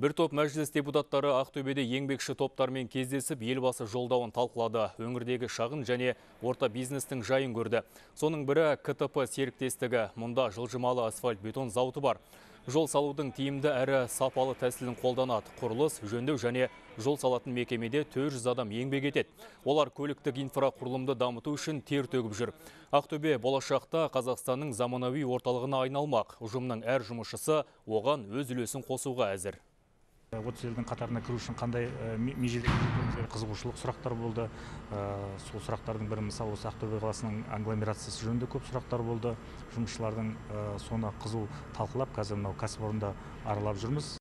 Бір топ мәжіліс депутаттары Ақтөбеде еңбекші топтармен кездесіп, елбасы жолдауын талқылады. Өңірдегі шағын және орта бизнестің жайын көрді. Соның бірі КТП серіктестігі. Мұнда жылжымалы асфальт бетон зауыты бар. Жол салудың тиімді әрі сапалы тәсілін қолданады. Құрылыс, жөндеу және жол салатын мекемеде 400 адам еңбек етеді. Олар көліктік инфрақұрылымды дамыту үшін тер төгіп жүр. Ақтөбе болашақта Қазақстанның заманауи орталығына айналмақ. Ұжымның әр жұмысшысы оған өз үлесін қосуға әзір. Отыз елдің қатарына кіру үшін қандай межеде қызығушылық сұрақтар болды. Сол сұрақтардың бірі мысалы осы ақтөбе қаласының агломерациясы жөнінде көп сұрақтар болды. Жұмысшылардың соны қызу талқылап қазір мынау кәсіпорында аралап жүрміз.